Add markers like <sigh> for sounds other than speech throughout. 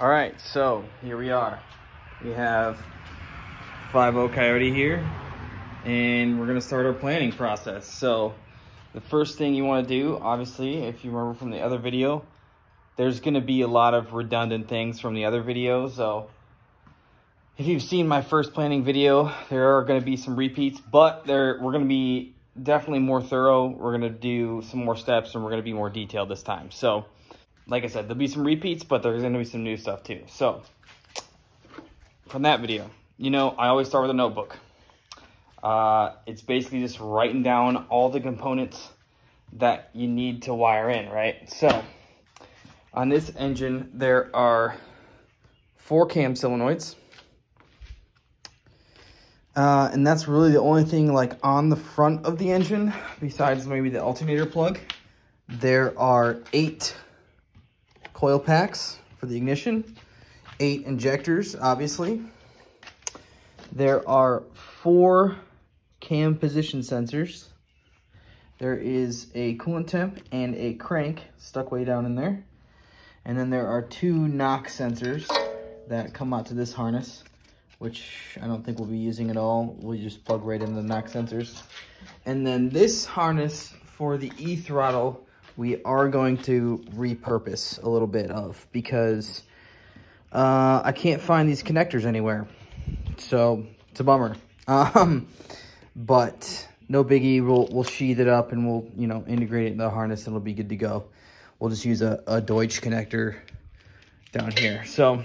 All right, so here we are. We have 5 Coyote here, and we're gonna start our planning process. So the first thing you wanna do, obviously, if you remember from the other video, there's gonna be a lot of redundant things from the other video. So if you've seen my first planning video, there are gonna be some repeats, but there we're gonna be definitely more thorough. We're gonna do some more steps and we're gonna be more detailed this time. So like I said, there'll be some repeats, but there's gonna be some new stuff too. So from that video, you know, I always start with a notebook. Uh, it's basically just writing down all the components that you need to wire in, right? So on this engine, there are four cam solenoids. Uh, and that's really the only thing like on the front of the engine, besides maybe the alternator plug. There are eight coil packs for the ignition, eight injectors, obviously. There are four cam position sensors. There is a coolant temp and a crank stuck way down in there. And then there are two knock sensors that come out to this harness, which I don't think we'll be using at all. We'll just plug right in the knock sensors. And then this harness for the E-throttle we are going to repurpose a little bit of because uh, I can't find these connectors anywhere. So it's a bummer. <laughs> Um, but no biggie. We'll, we'll sheath it up and we'll, you know, integrate it in the harness and it'll be good to go. We'll just use a, a Deutsch connector down here. So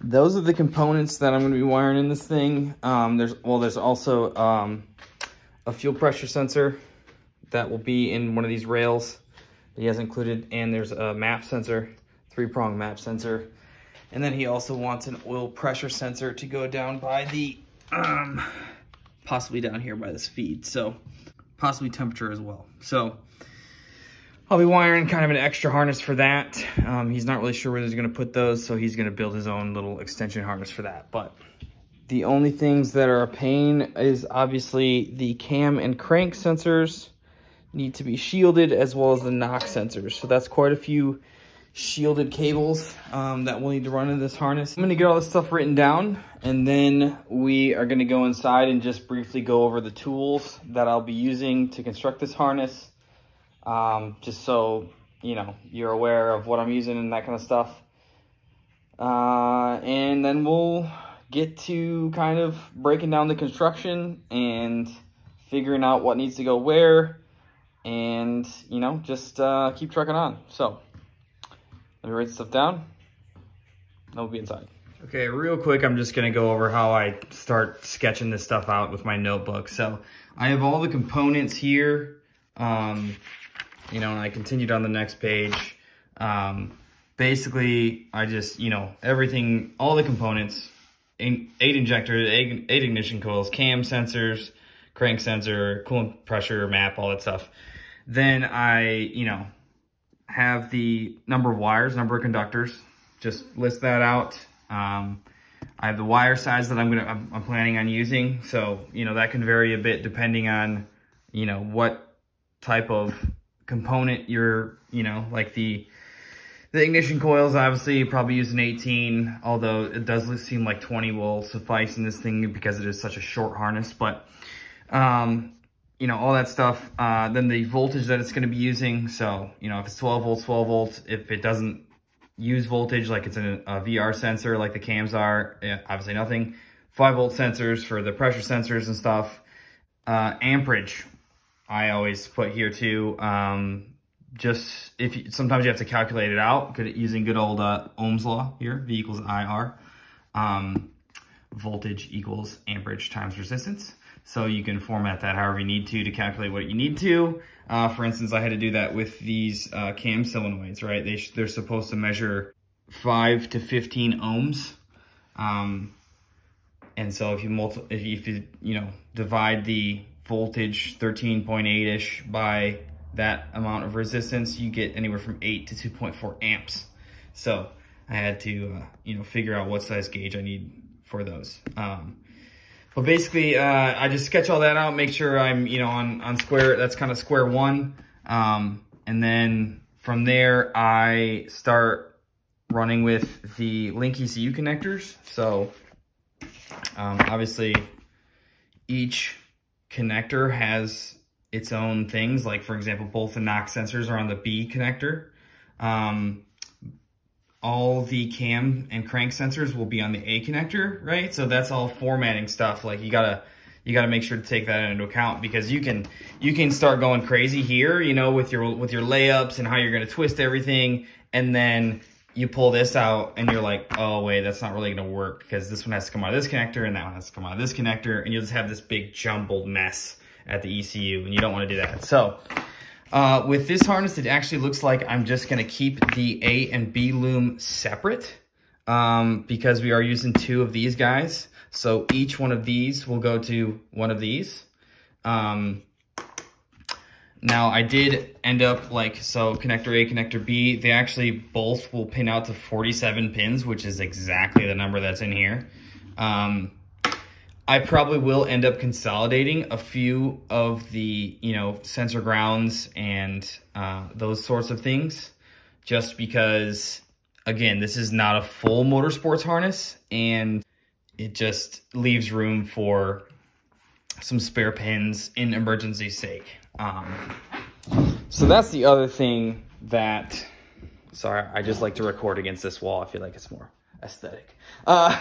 those are the components that I'm going to be wiring in this thing. Um, there's, well, there's also um, a fuel pressure sensor that will be in one of these rails he has included. And there's a map sensor, three prong map sensor. And then he also wants an oil pressure sensor to go down by the, um, possibly down here by this feed. So possibly temperature as well. So I'll be wiring kind of an extra harness for that. Um, he's not really sure where he's gonna put those, so he's gonna build his own little extension harness for that. But the only things that are a pain is obviously the cam and crank sensors need to be shielded as well as the knock sensors. So that's quite a few shielded cables um, that we'll need to run in this harness. I'm gonna get all this stuff written down and then we are gonna go inside and just briefly go over the tools that I'll be using to construct this harness. Um, just so, you know, you're aware of what I'm using and that kind of stuff. Uh, and then we'll get to kind of breaking down the construction and figuring out what needs to go where and you know just uh, keep trucking on. So let me write stuff down. And we'll be inside. Okay real quick i'm just gonna go over how i start sketching this stuff out with my notebook. So i have all the components here um, you know and i continued on the next page. Um, basically i just you know everything all the components eight injectors eight, eight ignition coils cam sensors crank sensor coolant pressure map all that stuff then I, you know, have the number of wires, number of conductors, just list that out. Um, I have the wire size that I'm gonna, I'm, I'm, planning on using. So, you know, that can vary a bit depending on, you know, what type of component you're, you know, like the, the ignition coils, obviously, probably use an 18, although it does seem like 20 will suffice in this thing because it is such a short harness. But um, you know, all that stuff. Uh, then the voltage that it's going to be using. So, you know, if it's 12 volts, 12 volts. If it doesn't use voltage, like it's in a, a VR sensor, like the cams are, yeah, obviously nothing. 5 volt sensors for the pressure sensors and stuff. Uh, amperage, I always put here too. Um, just if you, sometimes you have to calculate it out good, using good old uh, Ohm's law here, V equals IR. Um, voltage equals amperage times resistance. So you can format that however you need to to calculate what you need to. Uh, for instance, I had to do that with these uh, cam solenoids, right? They they're supposed to measure 5 to 15 ohms. Um, and so if you multi if you, you know, divide the voltage 13.8-ish by that amount of resistance, you get anywhere from 8 to 2.4 amps. So I had to, uh, you know, figure out what size gauge I need for those. Um, but basically, uh, I just sketch all that out, make sure I'm, you know, on, on square, that's kind of square one. Um, and then from there, I start running with the Link ECU connectors. So um, obviously each connector has its own things. Like for example, both the knock sensors are on the B connector. Um, all the cam and crank sensors will be on the A connector, right? So that's all formatting stuff. Like you gotta, you gotta make sure to take that into account because you can, you can start going crazy here, you know, with your, with your layups and how you're gonna twist everything. And then you pull this out and you're like, oh wait, that's not really gonna work because this one has to come out of this connector and that one has to come out of this connector. And you'll just have this big jumbled mess at the ECU and you don't wanna do that. So uh, with this harness, it actually looks like I'm just gonna keep the A and B loom separate um, because we are using two of these guys. So each one of these will go to one of these. Um, now I did end up like, so connector A, connector B, they actually both will pin out to 47 pins, which is exactly the number that's in here. Um, I probably will end up consolidating a few of the, you know, sensor grounds and uh, those sorts of things just because, again, this is not a full motorsports harness and it just leaves room for some spare pins in emergency sake. Um, so that's the other thing that, sorry, I just like to record against this wall. I feel like it's more aesthetic. Uh,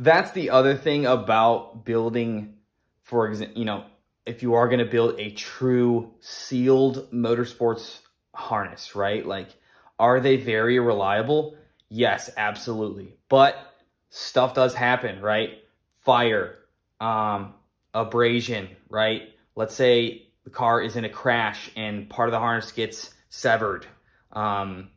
that's the other thing about building, for example, you know, if you are going to build a true sealed motorsports harness, right? Like, are they very reliable? Yes, absolutely. But stuff does happen, right? Fire, um, abrasion, right? Let's say the car is in a crash and part of the harness gets severed. Um,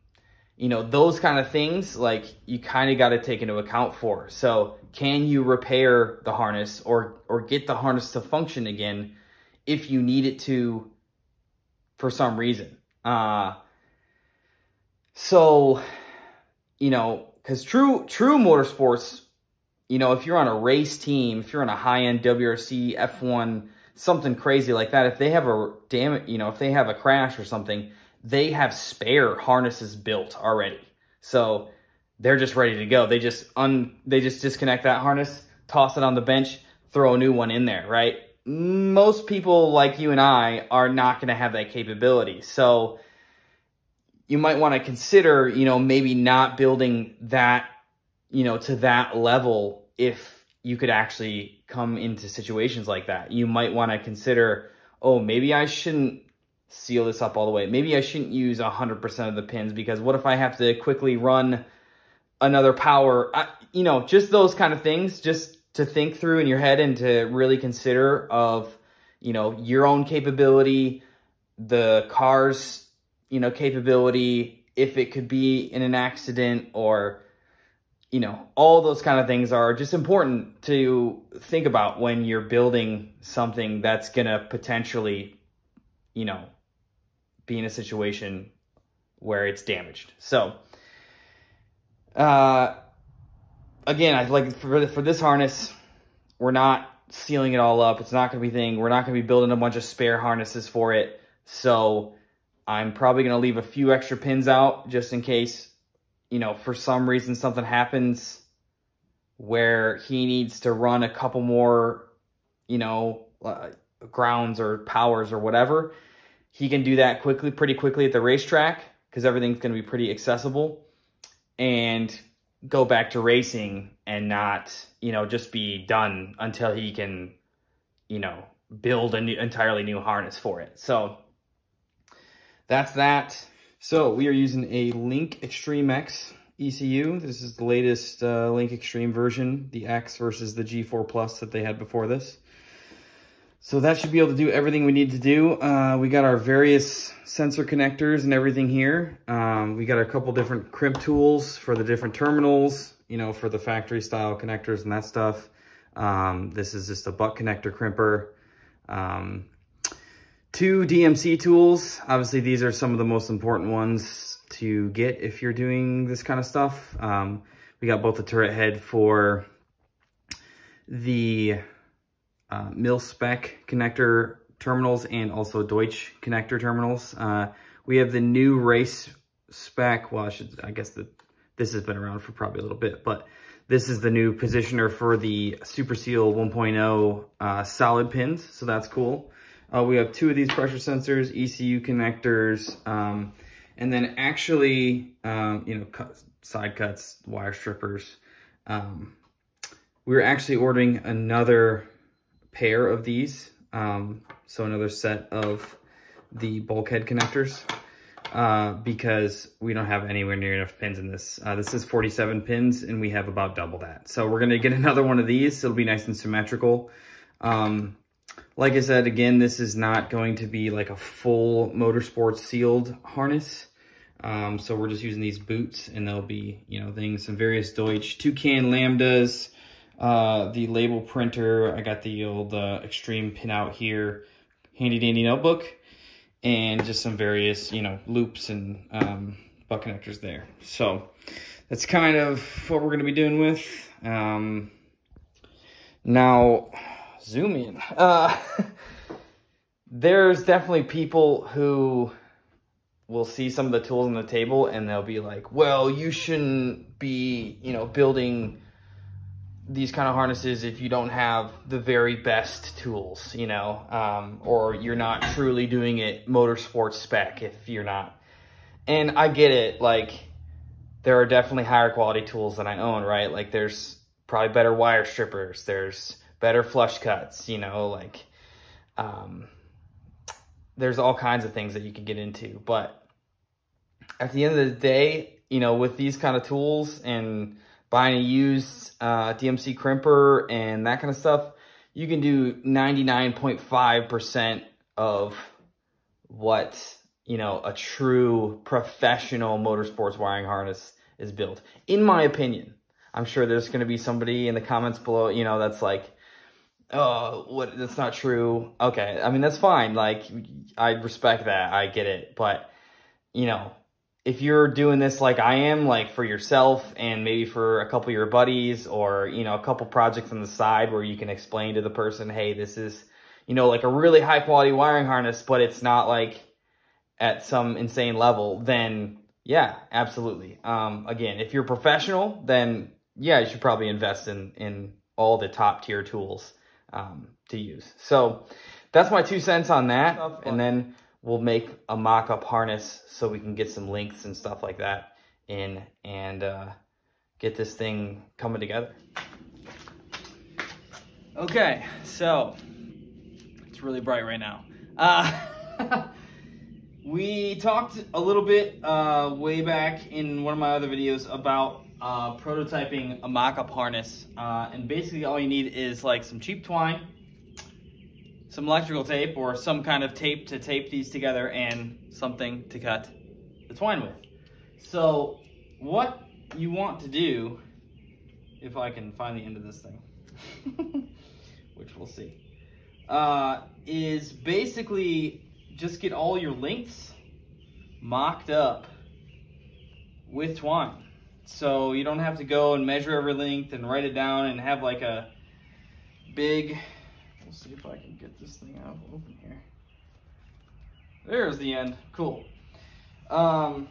you know, those kind of things, like you kind of got to take into account for. So can you repair the harness or, or get the harness to function again if you need it to for some reason? Uh, so, you know, cause true, true motorsports, you know, if you're on a race team, if you're on a high end WRC F1, something crazy like that, if they have a damn, you know, if they have a crash or something, they have spare harnesses built already. So they're just ready to go. They just un they just disconnect that harness, toss it on the bench, throw a new one in there, right? Most people like you and I are not going to have that capability. So you might want to consider, you know, maybe not building that, you know, to that level if you could actually come into situations like that. You might want to consider, oh, maybe I shouldn't seal this up all the way. Maybe I shouldn't use 100% of the pins because what if I have to quickly run another power? I, you know, just those kind of things just to think through in your head and to really consider of, you know, your own capability, the car's, you know, capability, if it could be in an accident or, you know, all those kind of things are just important to think about when you're building something that's going to potentially, you know, be in a situation where it's damaged. So, uh, again, I like for, for this harness, we're not sealing it all up. It's not going to be thing. We're not going to be building a bunch of spare harnesses for it. So I'm probably going to leave a few extra pins out just in case, you know, for some reason something happens where he needs to run a couple more, you know, uh, grounds or powers or whatever he can do that quickly, pretty quickly at the racetrack because everything's going to be pretty accessible and go back to racing and not, you know, just be done until he can, you know, build an entirely new harness for it. So that's that. So we are using a Link Xtreme X ECU. This is the latest uh, Link Xtreme version, the X versus the G4 Plus that they had before this. So that should be able to do everything we need to do. Uh, we got our various sensor connectors and everything here. Um, we got a couple different crimp tools for the different terminals, you know, for the factory style connectors and that stuff. Um, this is just a butt connector crimper. Um, two DMC tools. Obviously, these are some of the most important ones to get if you're doing this kind of stuff. Um, we got both the turret head for the uh, mil-spec connector terminals and also Deutsch connector terminals. Uh, we have the new race spec, well, I should, I guess that this has been around for probably a little bit, but this is the new positioner for the Super Seal 1.0 uh, solid pins, so that's cool. Uh, we have two of these pressure sensors, ECU connectors, um, and then actually, um, you know, cut, side cuts, wire strippers. Um, we're actually ordering another pair of these, um, so another set of the bulkhead connectors uh, because we don't have anywhere near enough pins in this. Uh, this is 47 pins and we have about double that. So we're gonna get <laughs> another one of these. It'll be nice and symmetrical. Um, like I said, again, this is not going to be like a full motorsports sealed harness. Um, so we're just using these boots and there'll be, you know, things, some various Deutsch, toucan lambdas, uh, the label printer. I got the old uh, extreme pinout here, handy dandy notebook and just some various, you know, loops and um, butt connectors there. So that's kind of what we're going to be doing with. Um, now, zoom in. Uh, <laughs> there's definitely people who will see some of the tools on the table and they'll be like, well, you shouldn't be, you know, building these kind of harnesses if you don't have the very best tools, you know, um, or you're not truly doing it motorsports spec if you're not. And I get it, like, there are definitely higher quality tools than I own, right? Like, there's probably better wire strippers, there's better flush cuts, you know, like, um, there's all kinds of things that you can get into. But at the end of the day, you know, with these kind of tools and buying a used uh, DMC crimper and that kind of stuff, you can do 99.5% of what, you know, a true professional motorsports wiring harness is built. In my opinion, I'm sure there's going to be somebody in the comments below, you know, that's like, oh, what, that's not true. Okay. I mean, that's fine. Like, I respect that. I get it. But, you know, if you're doing this like I am, like for yourself and maybe for a couple of your buddies or, you know, a couple projects on the side where you can explain to the person, hey, this is, you know, like a really high quality wiring harness, but it's not like at some insane level, then yeah, absolutely. Um, again, if you're professional, then yeah, you should probably invest in, in all the top tier tools um, to use. So that's my two cents on that. And then we'll make a mock-up harness so we can get some links and stuff like that in and uh, get this thing coming together. Okay, so it's really bright right now. Uh, <laughs> we talked a little bit uh, way back in one of my other videos about uh, prototyping a mock-up harness. Uh, and basically all you need is like some cheap twine, some electrical tape or some kind of tape to tape these together and something to cut the twine with. So what you want to do, if I can find the end of this thing, <laughs> which we'll see, uh, is basically just get all your lengths mocked up with twine. So you don't have to go and measure every length and write it down and have like a big See if I can get this thing out of open here. There's the end. Cool. Um,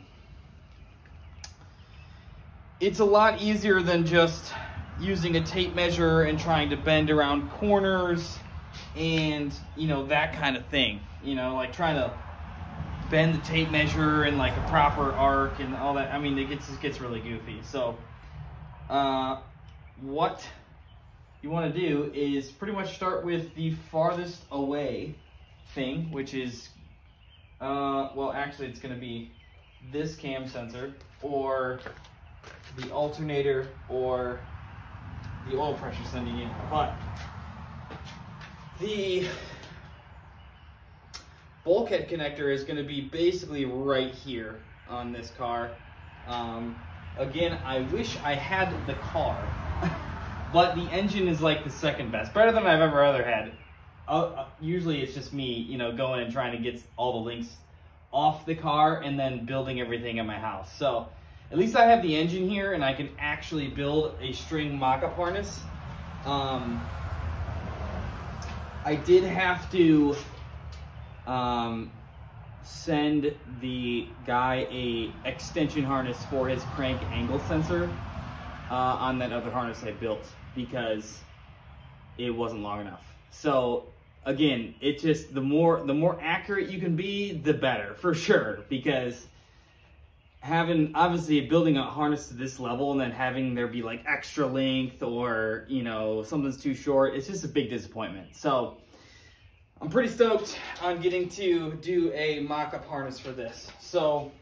it's a lot easier than just using a tape measure and trying to bend around corners and, you know, that kind of thing. You know, like trying to bend the tape measure in like a proper arc and all that. I mean, it gets, it gets really goofy. So, uh, what you want to do is pretty much start with the farthest away thing, which is, uh, well, actually it's going to be this cam sensor or the alternator or the oil pressure sending in. But the bulkhead connector is going to be basically right here on this car. Um, again, I wish I had the car. But the engine is like the second best, better than I've ever other had. Uh, uh, usually it's just me, you know, going and trying to get all the links off the car and then building everything at my house. So at least I have the engine here and I can actually build a string mock-up harness. Um, I did have to um, send the guy a extension harness for his crank angle sensor uh, on that other harness I built because it wasn't long enough. So again, it just the more the more accurate you can be, the better for <laughs> sure because having obviously building a harness to this level and then having there be like extra length or you know something's too short it's just a big disappointment. So i'm pretty stoked on getting to do a mock-up harness for this. So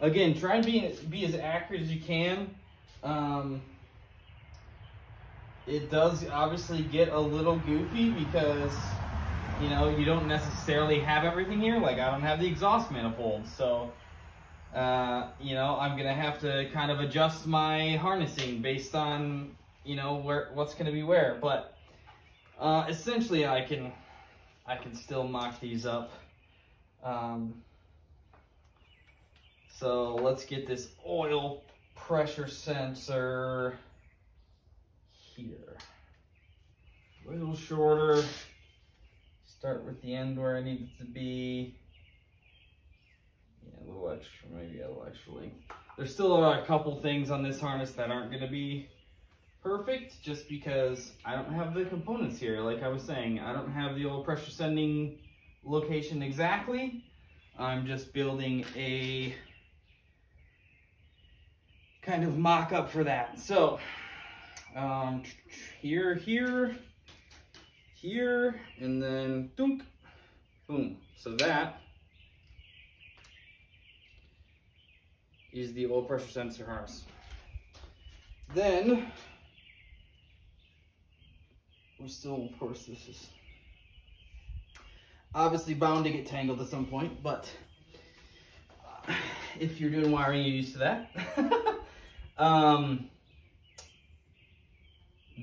again try and be be as accurate as you can. Um, it does obviously get a little goofy because you know you don't necessarily have everything here like i don't have the exhaust manifold so uh, you know, I'm gonna have to kind of adjust my harnessing based on, you know, where what's gonna be where. But uh, essentially, I can I can still mock these up. Um, so let's get this oil pressure sensor here. A little shorter. Start with the end where I need it to be Yeah, a little extra, maybe a little extra length. There's still a couple things on this harness that aren't gonna be perfect just because I don't have the components here. Like I was saying, I don't have the old pressure sending location exactly. I'm just building a kind of mock-up for that. So, um, here, here, here, and then dunk, boom. So that is the oil pressure sensor harness. Then, we're still, of course, this is obviously bound to get tangled at some point, but if you're doing wiring, you're used to that. <laughs> um,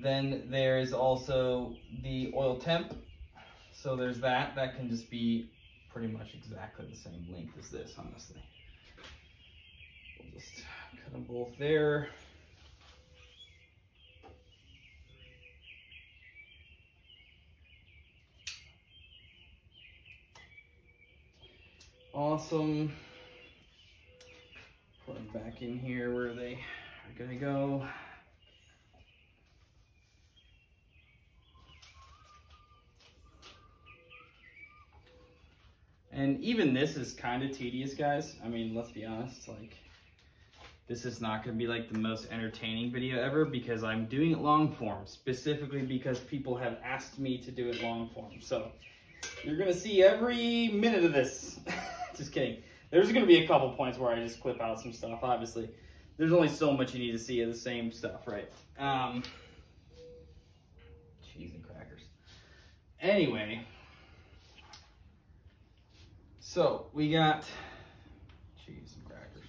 then there's also the oil temp. So there's that. That can just be pretty much exactly the same length as this, honestly We'll just cut them both there. Awesome. Put them back in here where they are gonna go. And even this is kind of tedious, guys. I mean, let's be honest, like, this is not going to be like the most entertaining video ever because I'm doing it long form, specifically because people have asked me to do it long form. So you're going to see every minute of this. <laughs> just kidding. There's going to be a couple points where I just clip out some stuff, obviously. There's only so much you need to see of the same stuff, right? Um, cheese and crackers. Anyway, so we got cheese and crackers.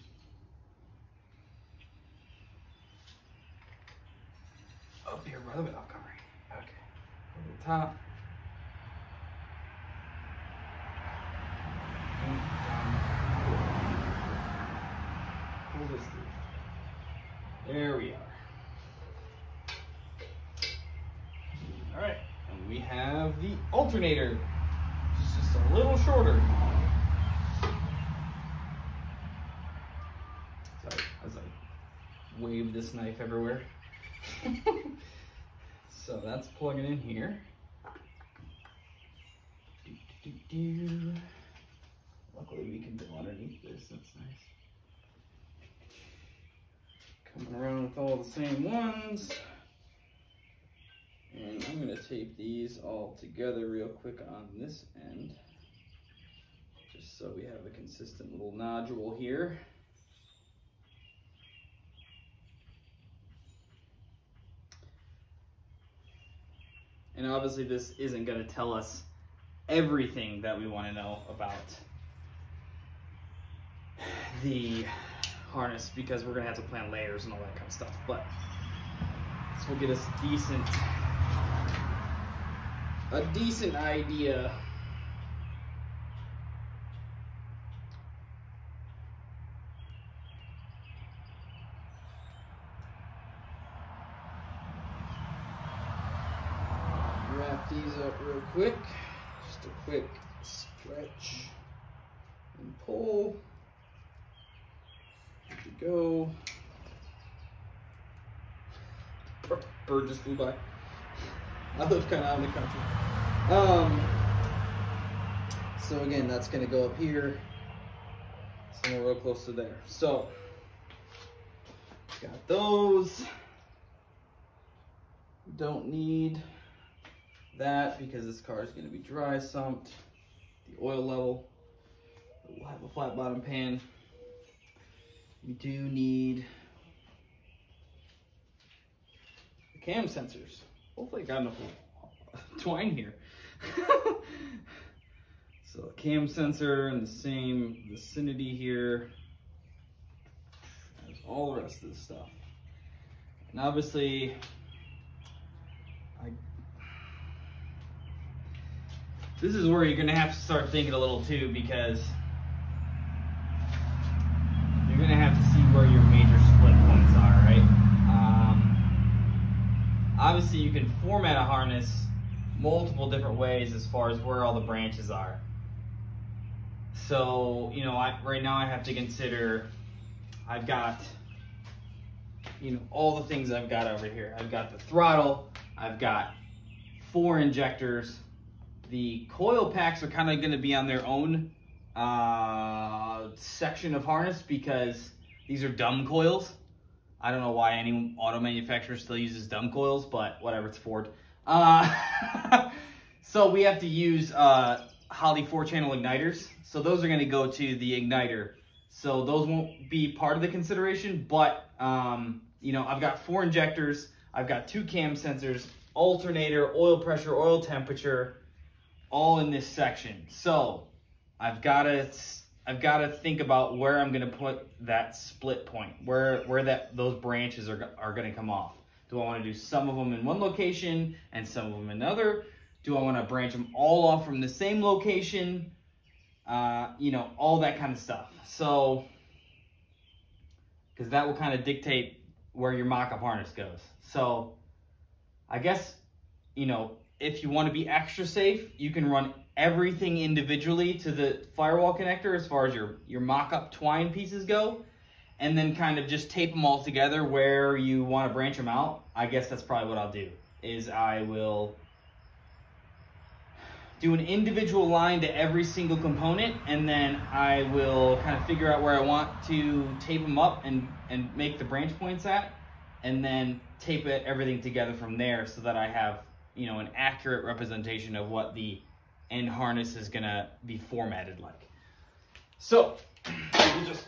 up here by the valve covering. Okay. Over the top. Pull this through. There we are. All right, and we have the alternator. It's just a little shorter. Sorry, as I wave this knife everywhere. <laughs> so that's plugging in here. Do, do, do, Luckily we can go underneath this, that's nice. Coming around with all the same ones. And I'm gonna tape these all together real quick on this end. Just so we have a consistent little nodule here. And obviously this isn't going to tell us everything that we want to know about the harness because we're going to have to plan layers and all that kind of stuff. But this will get us decent, a decent idea wrap these up real quick. Just a quick stretch. and pull. There we go. Bird just flew by. I live kind of out in the country. Um, so again, that's gonna go up here, somewhere real close to there. So, got those. Don't need that because this car is gonna be dry sumped. The oil level, we'll have a flat bottom pan. We do need the cam sensors. Hopefully I got enough <laughs> twine here. <laughs> so cam sensor in the same vicinity here as all the rest of the stuff. And obviously, I this is where you're gonna have to start thinking a little too because you're gonna have to see where your major split points are, right? Um, obviously, you can format a harness multiple different ways as far as where all the branches are. So, you know, I, right now I have to consider, I've got, you know, all the things I've got over here. I've got the throttle, I've got four injectors. The coil packs are kind of going to be on their own uh, section of harness because these are dumb coils. I don't know why any auto manufacturer still uses dumb coils, but whatever, it's Ford. Uh, <laughs> so we have to use uh, Holley four channel igniters. So those are gonna go to the igniter. So those won't be part of the consideration, but um, you know, I've got four injectors, I've got two cam sensors, alternator, oil pressure, oil temperature, all in this section. So I've gotta, I've gotta think about where I'm gonna put that split point, where where that those branches are, are gonna come off. Do I want to do some of them in one location and some of them another? Do I want to branch them all off from the same location? Uh, you know, all that kind of stuff. So, because that will kind of dictate where your mock-up harness goes. So, I guess, you know, if you want to be extra safe, you can run everything individually to the firewall connector as far as your, your mock-up twine pieces go and then kind of just tape them all together where you want to branch them out. I guess that's probably what I'll do, is I will do an individual line to every single component, and then I will kind of figure out where I want to tape them up and, and make the branch points at, and then tape it, everything together from there so that I have, you know, an accurate representation of what the end harness is gonna be formatted like. So, we'll just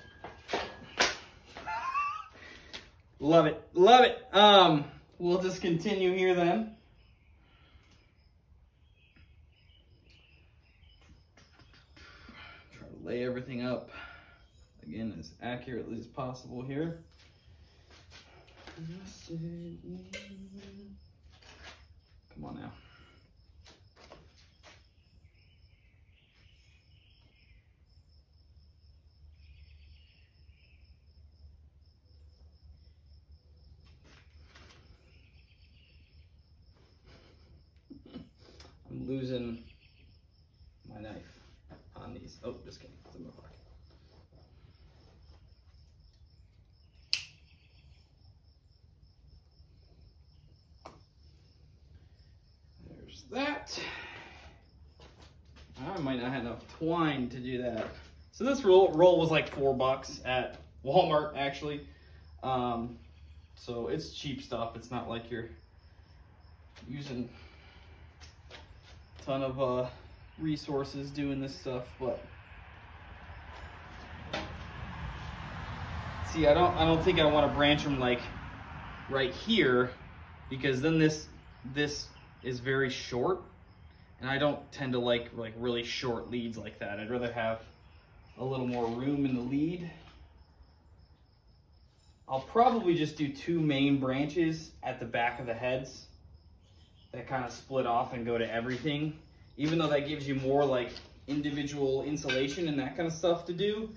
Love it. Love it. Um, we'll just continue here then. Try to lay everything up again as accurately as possible here. Come on now. <laughs> I'm losing my knife on these. Oh, just kidding. It's in my pocket. There's that. I twine to do that. So this roll, roll was like four bucks at Walmart, actually. Um, so it's cheap stuff. It's not like you're using a ton of uh, resources doing this stuff, but see, I don't, I don't think I want to branch them like right here because then this, this is very short, and I don't tend to like like really short leads like that. I'd rather have a little more room in the lead. I'll probably just do two main branches at the back of the heads that kind of split off and go to everything. Even though that gives you more like individual insulation and that kind of stuff to do,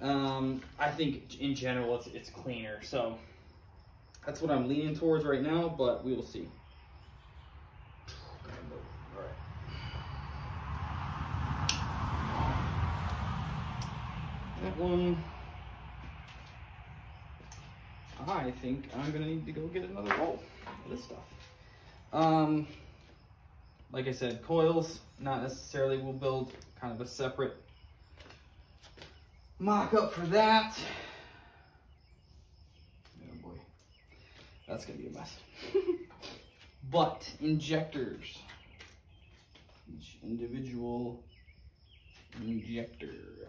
um, I think in general it's, it's cleaner. So that's what I'm leaning towards right now, but we will see. All right. That one. I think I'm gonna need to go get another roll of this stuff. Um, like I said, coils, not necessarily, we'll build kind of a separate mock-up for that. Oh boy, that's gonna be a mess. <laughs> but injectors, each individual injector.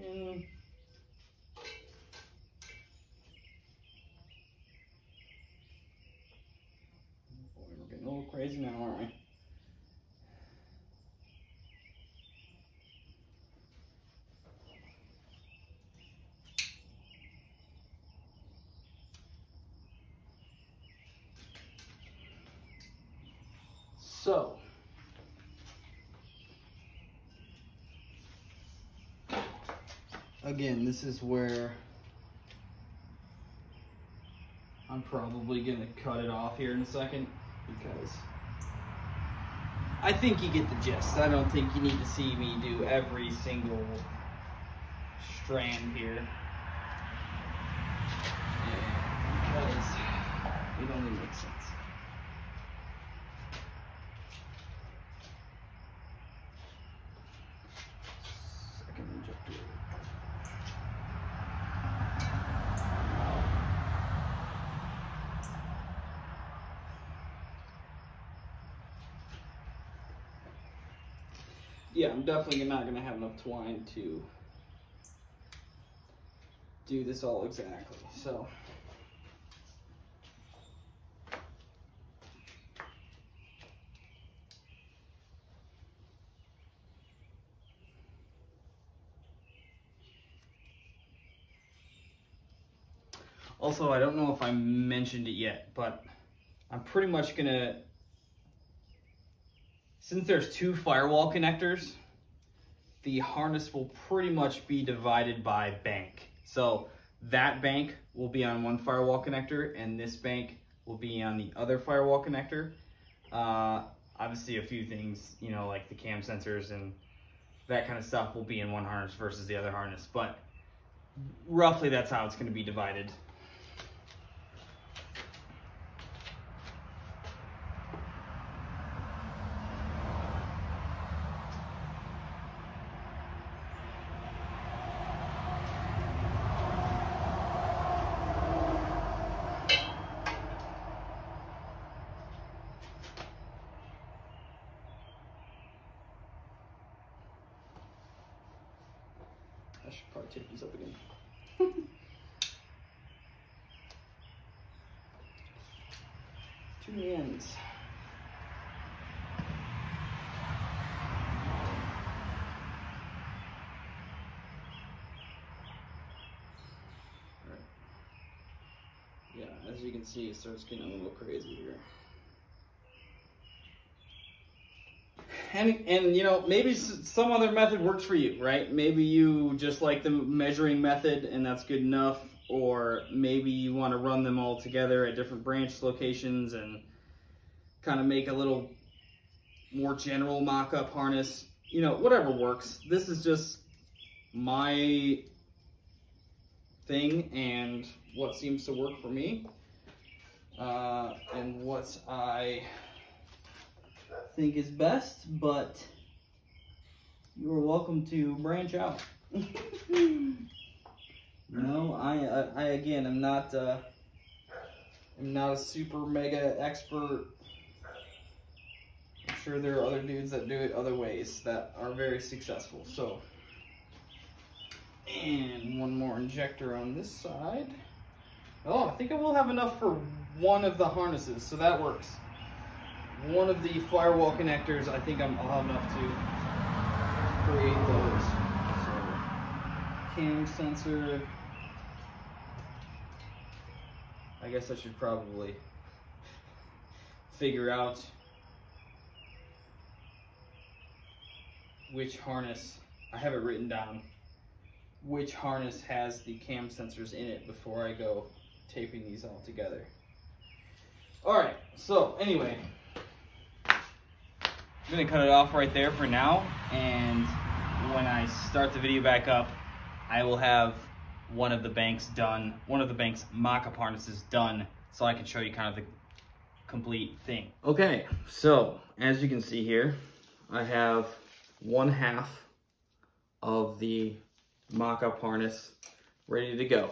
Boy, we're getting a little crazy now, aren't we? So, again, this is where I'm probably gonna cut it off here in a second because I think you get the gist. I don't think you need to see me do every single strand here. Yeah, because it only makes sense. Second injector. Yeah, I'm definitely not gonna have enough twine to do this all exactly, so. Also, I don't know if I mentioned it yet, but I'm pretty much gonna, since there's two firewall connectors, the harness will pretty much be divided by bank. So that bank will be on one firewall connector and this bank will be on the other firewall connector. Uh, obviously a few things, you know, like the cam sensors and that kind of stuff will be in one harness versus the other harness, but roughly that's how it's gonna be divided. I should probably take these up again. Ends. Yeah, as you can see, it starts getting a little crazy here. and and you know maybe some other method works for you right maybe you just like the measuring method and that's good enough or maybe you want to run them all together at different branch locations and kind of make a little more general mock-up harness you know whatever works this is just my thing and what seems to work for me uh, and what i think is best, but you are welcome to branch out. <laughs> no, I, I, I again, I'm not, uh, I'm not a super mega expert. I'm sure there are other dudes that do it other ways that are very successful. So, and one more injector on this side. Oh, I think I will have enough for one of the harnesses, so that works one of the firewall connectors, I think I'm, I'll have enough to create those. So, cam sensor. I guess I should probably figure out which harness, I have it written down, which harness has the cam sensors in it before I go taping these all together. All right, so anyway, I'm gonna cut it off right there for now, and when I start the video back up, I will have one of the banks done, one of the bank's mock-up harnesses done, so I can show you kind of the complete thing. Okay, so as you can see here, I have one half of the mock-up harness ready to go.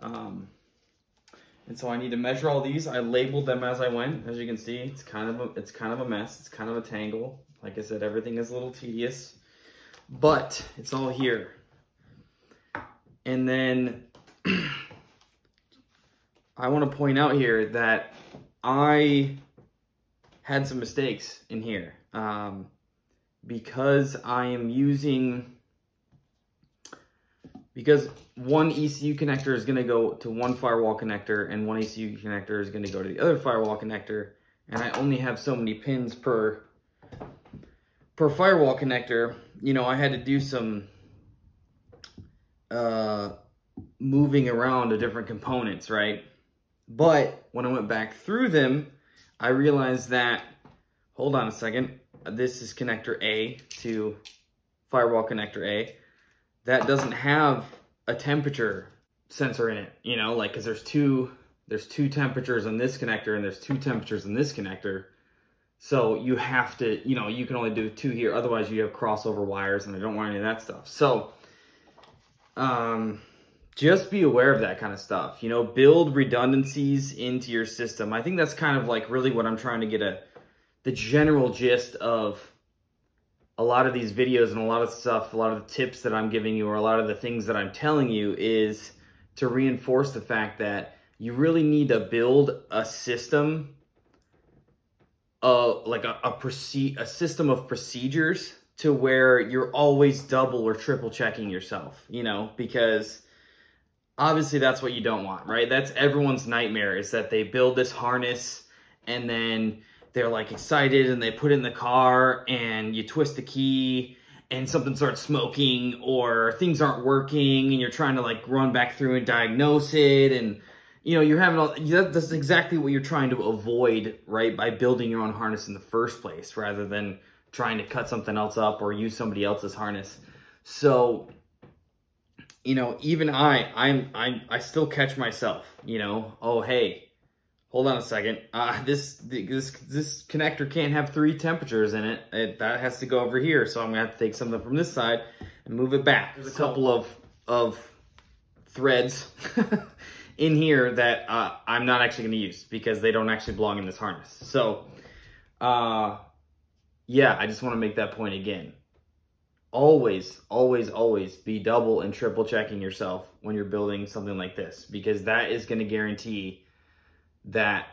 Um, and so I need to measure all these. I labeled them as I went. As you can see, it's kind of a, it's kind of a mess. It's kind of a tangle. Like I said, everything is a little tedious, but it's all here. And then <clears throat> I want to point out here that I had some mistakes in here. Um, because I am using, because one ECU connector is going to go to one firewall connector and one ECU connector is going to go to the other firewall connector. And I only have so many pins per, per firewall connector. You know, I had to do some, uh, moving around the different components, right? But when I went back through them, I realized that, hold on a second, this is connector A to firewall connector A. That doesn't have a temperature sensor in it, you know, like, cause there's two, there's two temperatures on this connector and there's two temperatures in this connector. So you have to, you know, you can only do two here. Otherwise you have crossover wires and I don't want any of that stuff. So, um, just be aware of that kind of stuff. You know, build redundancies into your system. I think that's kind of like really what I'm trying to get a the general gist of a lot of these videos and a lot of stuff, a lot of the tips that I'm giving you or a lot of the things that I'm telling you is to reinforce the fact that you really need to build a system uh like a a, proce- a system of procedures to where you're always double or triple checking yourself, you know, because obviously that's what you don't want, right? That's everyone's nightmare is that they build this harness and then they're like excited and they put it in the car and you twist the key and something starts smoking or things aren't working and you're trying to like run back through and diagnose it and you know you're having all that's exactly what you're trying to avoid right by building your own harness in the first place rather than trying to cut something else up or use somebody else's harness so you know even i i'm i i still catch myself you know oh hey hold on a second. Uh, this this this connector can't have three temperatures in it. it. That has to go over here. So I'm gonna have to take something from this side and move it back. There's a couple of of threads <laughs> in here that uh, I'm not actually gonna use because they don't actually belong in this harness. So uh, yeah, I just want to make that point again. Always, always, always be double and triple checking yourself when you're building something like this because that is going to guarantee that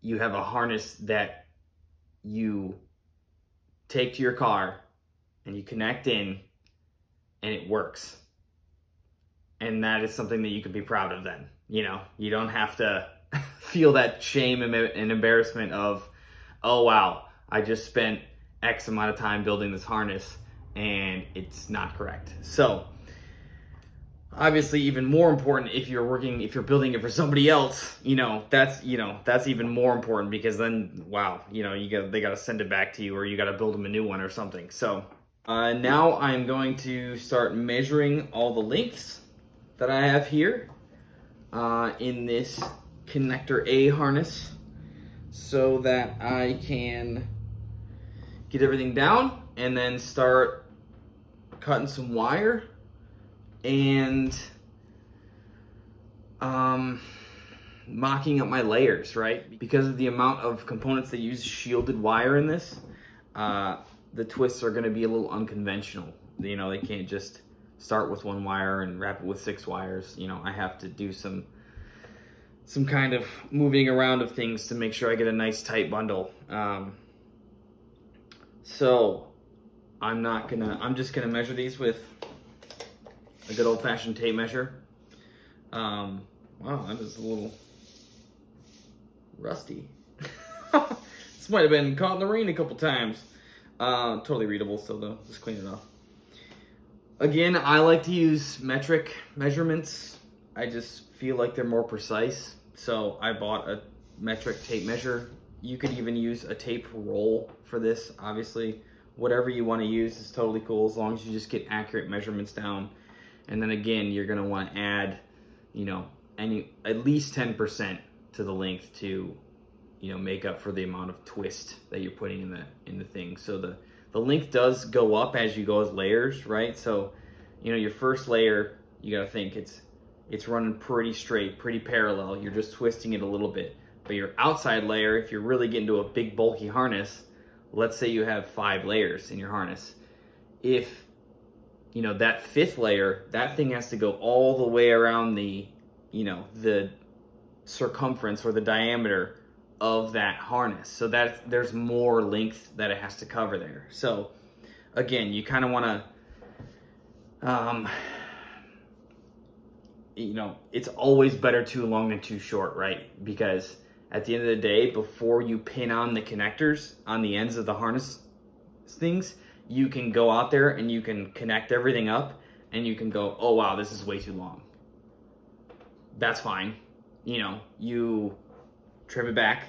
you have a harness that you take to your car and you connect in and it works. And that is something that you can be proud of then. You know, you don't have to <laughs> feel that shame and embarrassment of, oh wow, I just spent X amount of time building this harness and it's not correct. So, obviously even more important if you're working if you're building it for somebody else you know that's you know that's even more important because then wow you know you got they got to send it back to you or you got to build them a new one or something so uh, now I'm going to start measuring all the lengths that I have here uh, in this connector A harness so that I can get everything down and then start cutting some wire and um, mocking up my layers, right? Because of the amount of components that use shielded wire in this, uh, the twists are gonna be a little unconventional. You know, they can't just start with one wire and wrap it with six wires. You know, I have to do some some kind of moving around of things to make sure I get a nice tight bundle. Um, so I'm not gonna, I'm just gonna measure these with a good old fashioned tape measure. Um, wow, that is a little rusty. <laughs> this might have been caught in the rain a couple times. Uh, totally readable still though, just clean it off. Again, I like to use metric measurements. I just feel like they're more precise. So I bought a metric tape measure you could even use a tape roll for this, obviously. Whatever you want to use is totally cool as long as you just get accurate measurements down. And then again, you're going to want to add, you know, any at least 10% to the length to, you know, make up for the amount of twist that you're putting in the in the thing. So the the length does go up as you go as layers, right? So, you know, your first layer, you got to think it's it's running pretty straight, pretty parallel. You're just twisting it a little bit. But your outside layer, if you're really getting to a big bulky harness, let's say you have five layers in your harness. If, you know, that fifth layer, that thing has to go all the way around the, you know, the circumference or the diameter of that harness. So that there's more length that it has to cover there. So again, you kind of want to, um, you know, it's always better too long than too short, right? Because at the end of the day, before you pin on the connectors on the ends of the harness things, you can go out there and you can connect everything up and you can go, oh wow, this is way too long. That's fine. You know, you trim it back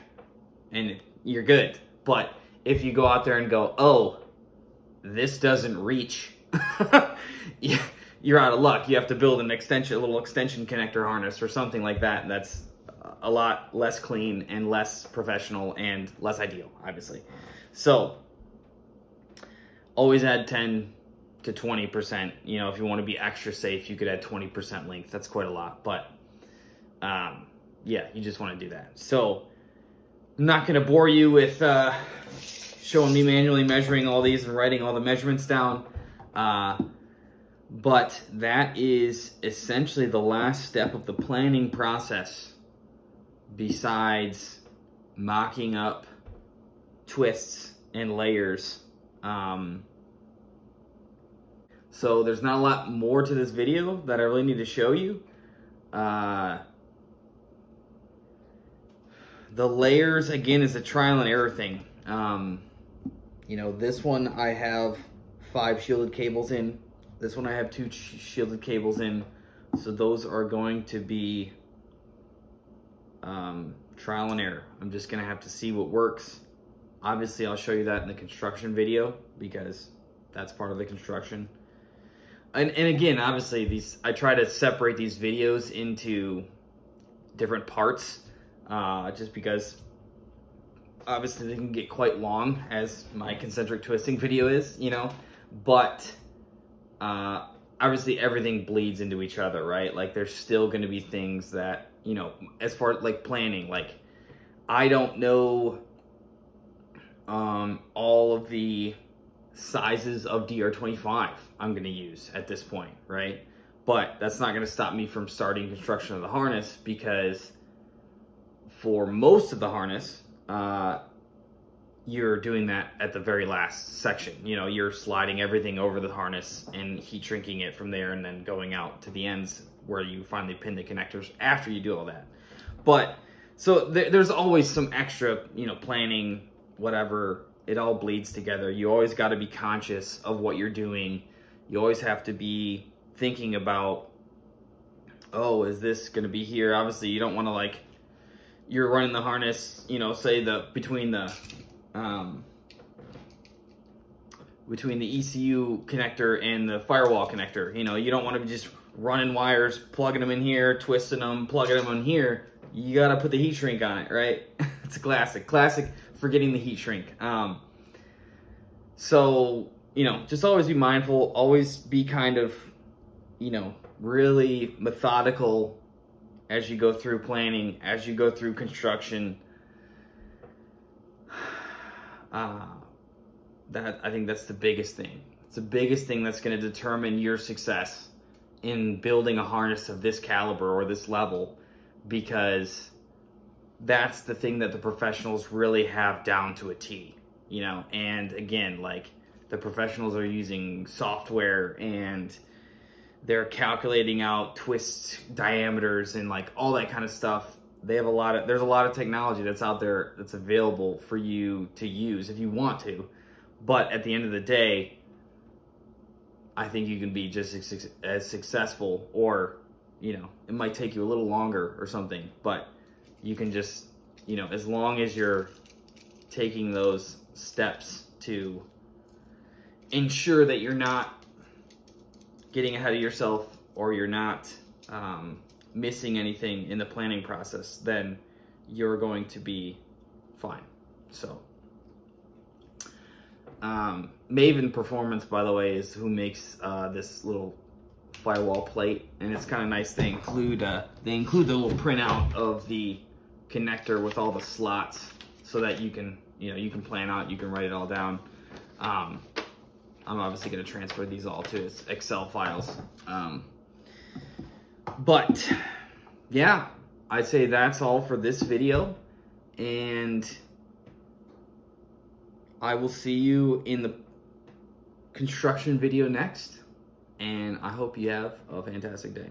and you're good. But if you go out there and go, oh, this doesn't reach, <laughs> you're out of luck. You have to build an extension, a little extension connector harness or something like that. That's a lot less clean and less professional and less ideal, obviously. So always add 10 to 20%. You know, if you want to be extra safe, you could add 20% length. That's quite a lot. But um, yeah, you just want to do that. So I'm not going to bore you with uh, showing me manually measuring all these and writing all the measurements down. Uh, but that is essentially the last step of the planning process besides mocking up twists and layers. Um, so there's not a lot more to this video that I really need to show you. Uh, the layers, again, is a trial and error thing. Um, you know, this one I have five shielded cables in. This one I have two shielded cables in. So those are going to be um, trial and error. I'm just gonna have to see what works. Obviously, I'll show you that in the construction video because that's part of the construction. And, and again, obviously, these I try to separate these videos into different parts uh, just because obviously they can get quite long as my concentric twisting <laughs> video is, you know, but uh, obviously everything bleeds into each other, right? Like there's still going to be things that, you know, as far as like planning, like I don't know um, all of the sizes of DR25 I'm going to use at this point, right? But that's not going to stop me from starting construction of the harness because for most of the harness, uh, you're doing that at the very last section. You know, you're sliding everything over the harness and heat shrinking it from there and then going out to the ends where you finally pin the connectors after you do all that. But, so th there's always some extra, you know, planning, whatever. It all bleeds together. You always got to be conscious of what you're doing. You always have to be thinking about, oh, is this going to be here? Obviously, you don't want to like, you're running the harness, you know, say the, between the um, between the ECU connector and the firewall connector. You know, you don't want to just running wires, plugging them in here, twisting them, plugging them in here. You got to put the heat shrink on it, right? <laughs> it's a classic. Classic for getting the heat shrink. Um, so, you know, just always be mindful. Always be kind of, you know, really methodical as you go through planning, as you go through construction <sighs> uh, that I think that's the biggest thing. It's the biggest thing that's going to determine your success in building a harness of this caliber or this level because that's the thing that the professionals really have down to a T, you know. And again, like the professionals are using software and they're calculating out twist diameters and like all that kind of stuff they have a lot of there's a lot of technology that's out there that's available for you to use if you want to but at the end of the day i think you can be just as successful or you know it might take you a little longer or something but you can just you know as long as you're taking those steps to ensure that you're not getting ahead of yourself or you're not um, missing anything in the planning process, then you're going to be fine. So, um, Maven Performance, by the way, is who makes uh, this little firewall plate, and it's kind of nice. They include uh, they include the little printout of the connector with all the slots, so that you can you know you can plan out, you can write it all down. Um, I'm obviously going to transfer these all to Excel files. Um, but yeah, I'd say that's all for this video. And I will see you in the construction video next. And I hope you have a fantastic day.